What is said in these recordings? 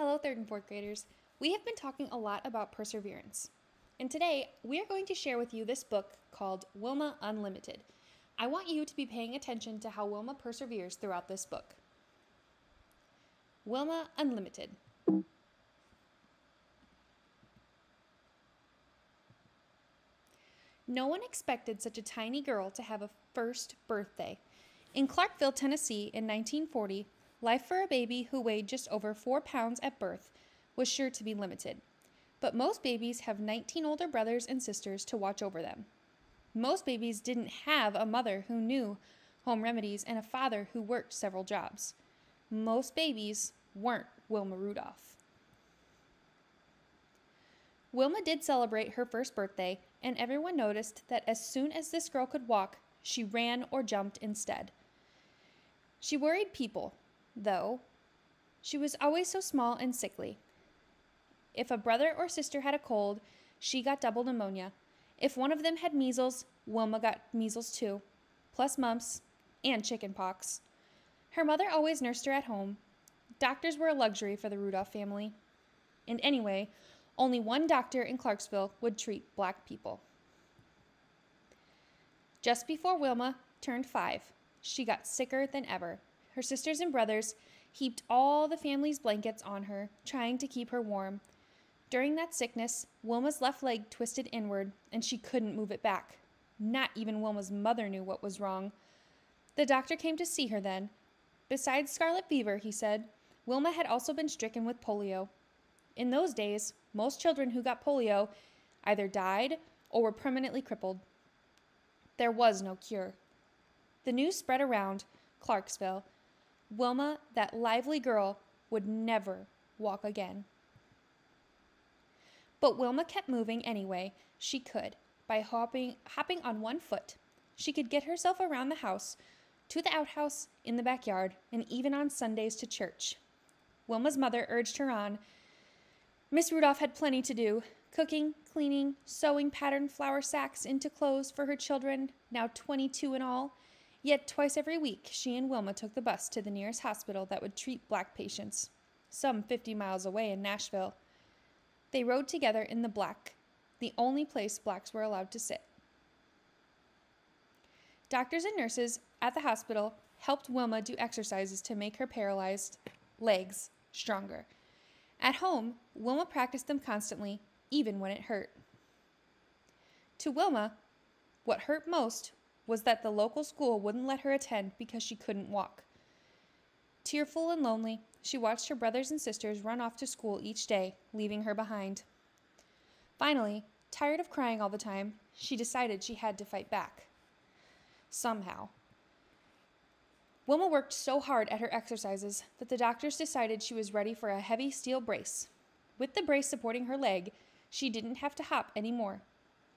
Hello, third and fourth graders. We have been talking a lot about perseverance. And today we are going to share with you this book called Wilma Unlimited. I want you to be paying attention to how Wilma perseveres throughout this book. Wilma Unlimited. No one expected such a tiny girl to have a first birthday. In Clarksville, Tennessee, in 1940, life for a baby who weighed just over four pounds at birth was sure to be limited. But most babies have 19 older brothers and sisters to watch over them. Most babies didn't have a mother who knew home remedies and a father who worked several jobs. Most babies weren't Wilma Rudolph. Wilma did celebrate her first birthday, and everyone noticed that as soon as this girl could walk, she ran or jumped instead. She worried people, though. She was always so small and sickly. If a brother or sister had a cold, she got double pneumonia. If one of them had measles, Wilma got measles too, plus mumps and chicken pox. Her mother always nursed her at home. Doctors were a luxury for the Rudolph family. And anyway, only one doctor in Clarksville would treat black people. Just before Wilma turned five, she got sicker than ever. Her sisters and brothers heaped all the family's blankets on her, trying to keep her warm. During that sickness, Wilma's left leg twisted inward, and she couldn't move it back. Not even Wilma's mother knew what was wrong. The doctor came to see her then. Besides scarlet fever, he said, Wilma had also been stricken with polio. In those days, most children who got polio either died or were permanently crippled. There was no cure. The news spread around Clarksville. Wilma, that lively girl, would never walk again. But Wilma kept moving anyway she could by hopping, hopping on one foot. She could get herself around the house, to the outhouse, in the backyard, and even on Sundays to church. Wilma's mother urged her on Miss Rudolph had plenty to do cooking, cleaning, sewing patterned flour sacks into clothes for her children, now 22 in all. Yet twice every week, she and Wilma took the bus to the nearest hospital that would treat black patients, some 50 miles away in Nashville. They rode together in the black, the only place blacks were allowed to sit. Doctors and nurses at the hospital helped Wilma do exercises to make her paralyzed legs stronger. At home, Wilma practiced them constantly, even when it hurt. To Wilma, what hurt most was that the local school wouldn't let her attend because she couldn't walk. Tearful and lonely, she watched her brothers and sisters run off to school each day, leaving her behind. Finally, tired of crying all the time, she decided she had to fight back. Somehow. Wilma worked so hard at her exercises that the doctors decided she was ready for a heavy steel brace. With the brace supporting her leg, she didn't have to hop anymore.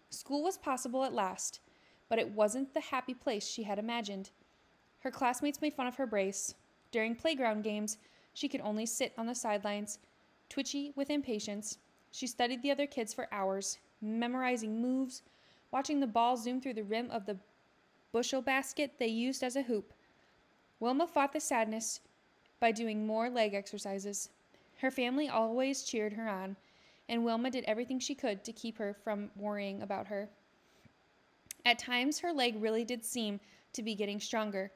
School was possible at last, but it wasn't the happy place she had imagined. Her classmates made fun of her brace. During playground games, she could only sit on the sidelines, twitchy with impatience. She studied the other kids for hours, memorizing moves, watching the ball zoom through the rim of the bushel basket they used as a hoop. Wilma fought the sadness by doing more leg exercises. Her family always cheered her on, and Wilma did everything she could to keep her from worrying about her. At times, her leg really did seem to be getting stronger.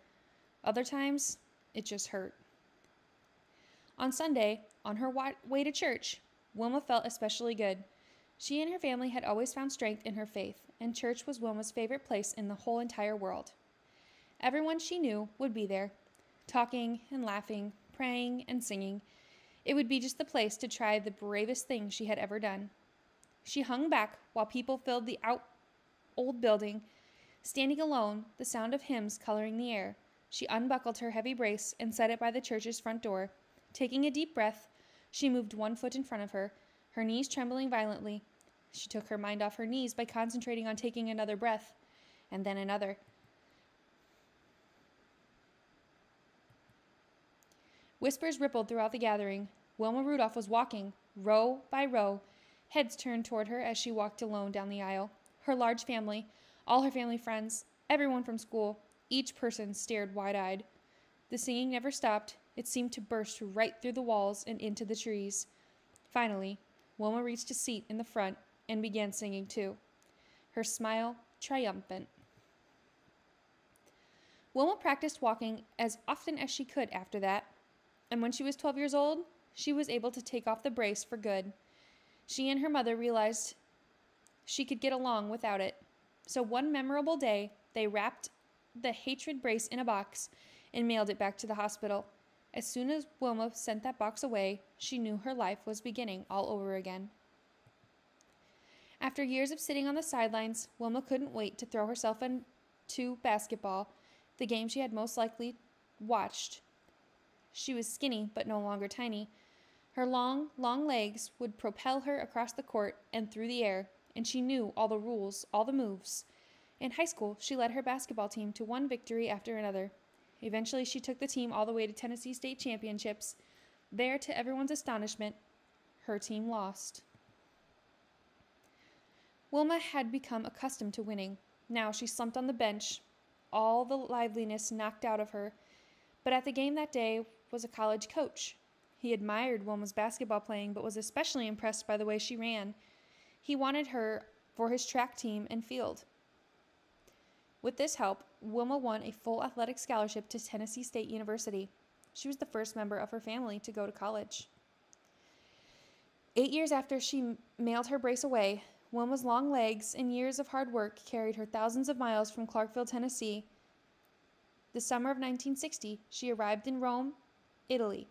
Other times, it just hurt. On Sunday, on her way to church, Wilma felt especially good. She and her family had always found strength in her faith, and church was Wilma's favorite place in the whole entire world. Everyone she knew would be there, talking and laughing, praying and singing. It would be just the place to try the bravest thing she had ever done. She hung back while people filled the out old building. Standing alone, the sound of hymns coloring the air, she unbuckled her heavy brace and set it by the church's front door. Taking a deep breath, she moved one foot in front of her, her knees trembling violently. She took her mind off her knees by concentrating on taking another breath, and then another. Whispers rippled throughout the gathering. Wilma Rudolph was walking, row by row, heads turned toward her as she walked alone down the aisle. Her large family, all her family friends, everyone from school, each person stared wide eyed. The singing never stopped, It seemed to burst right through the walls and into the trees. Finally, Wilma reached a seat in the front and began singing too, her smile triumphant. Wilma practiced walking as often as she could after that, and when she was 12 years old, she was able to take off the brace for good. She and her mother realized she could get along without it. So one memorable day, they wrapped the hatred brace in a box and mailed it back to the hospital. As soon as Wilma sent that box away, she knew her life was beginning all over again. After years of sitting on the sidelines, Wilma couldn't wait to throw herself into basketball, the game she had most likely watched. She was skinny, but no longer tiny. Her long, long legs would propel her across the court and through the air, and she knew all the rules, all the moves. In high school, she led her basketball team to one victory after another. Eventually, she took the team all the way to Tennessee State Championships. There, to everyone's astonishment, her team lost. Wilma had become accustomed to winning. Now she slumped on the bench, all the liveliness knocked out of her. But at the game that day was a college coach. He admired Wilma's basketball playing, but was especially impressed by the way she ran. He wanted her for his track team and field. With this help, Wilma won a full athletic scholarship to Tennessee State University. She was the first member of her family to go to college. Eight years after she mailed her brace away, Wilma's long legs and years of hard work carried her thousands of miles from Clarksville, Tennessee. The summer of 1960, she arrived in Rome, Italy,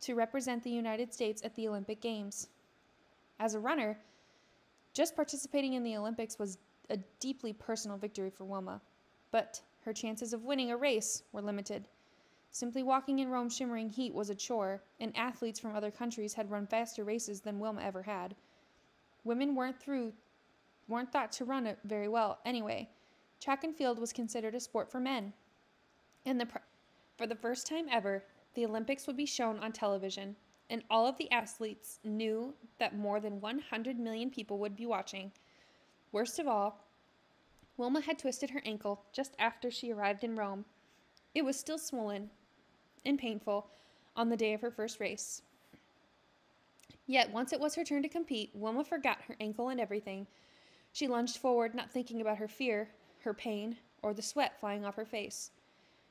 to represent the United States at the Olympic Games. As a runner, just participating in the Olympics was a deeply personal victory for Wilma, but her chances of winning a race were limited. Simply walking in Rome's shimmering heat was a chore, and athletes from other countries had run faster races than Wilma ever had. Women weren't through weren't thought to run it very well anyway. Track and field was considered a sport for men. And the for the first time ever, the Olympics would be shown on television, and all of the athletes knew that more than 100 million people would be watching. Worst of all, Wilma had twisted her ankle just after she arrived in Rome. It was still swollen and painful on the day of her first race. Yet, once it was her turn to compete, Wilma forgot her ankle and everything. She lunged forward, not thinking about her fear, her pain, or the sweat flying off her face.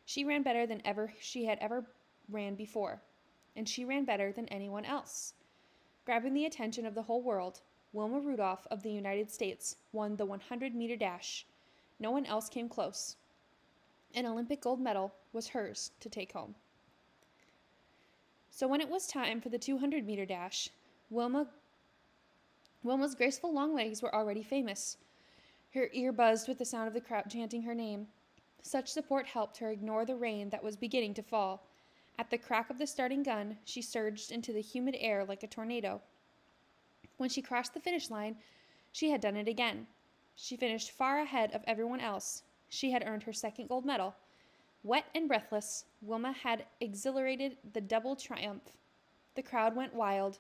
She ran better than ever she had ever ran before, and she ran better than anyone else. Grabbing the attention of the whole world, Wilma Rudolph of the United States won the 100 meter dash. No one else came close. An Olympic gold medal was hers to take home. So when it was time for the 200 meter dash, Wilma Wilma's graceful long legs were already famous. Her ear buzzed with the sound of the crowd chanting her name. Such support helped her ignore the rain that was beginning to fall. At the crack of the starting gun, she surged into the humid air like a tornado. When she crossed the finish line, she had done it again. She finished far ahead of everyone else. She had earned her second gold medal. Wet and breathless, Wilma had exhilarated the double triumph. The crowd went wild.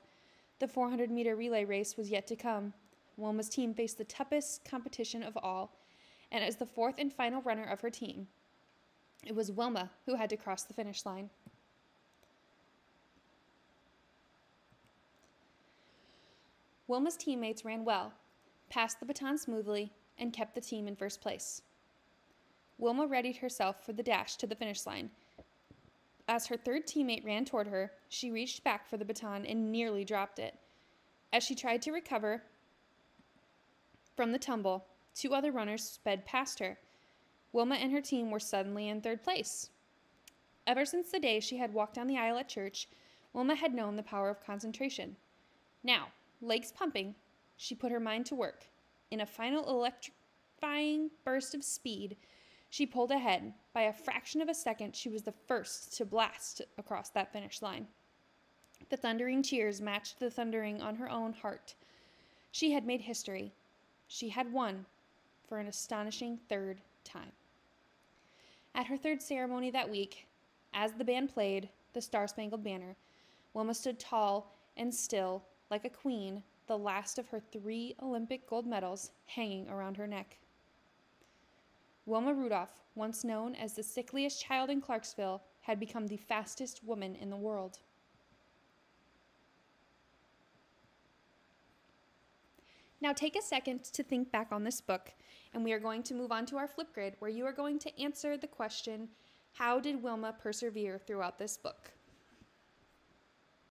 The 400 meter relay race was yet to come. Wilma's team faced the toughest competition of all, and as the fourth and final runner of her team, it was Wilma who had to cross the finish line. Wilma's teammates ran well, passed the baton smoothly, and kept the team in first place. Wilma readied herself for the dash to the finish line. As her third teammate ran toward her, she reached back for the baton and nearly dropped it. As she tried to recover from the tumble, two other runners sped past her. Wilma and her team were suddenly in third place. Ever since the day she had walked down the aisle at church, Wilma had known the power of concentration. Now, legs pumping, she put her mind to work. In a final electrifying burst of speed, she pulled ahead. By a fraction of a second, she was the first to blast across that finish line. The thundering cheers matched the thundering on her own heart. She had made history. She had won for an astonishing third time. At her third ceremony that week, as the band played the Star Spangled Banner, Wilma stood tall and still, like a queen, the last of her three Olympic gold medals hanging around her neck. Wilma Rudolph, once known as the sickliest child in Clarksville, had become the fastest woman in the world. Now take a second to think back on this book, and we are going to move on to our Flipgrid where you are going to answer the question How did Wilma persevere throughout this book?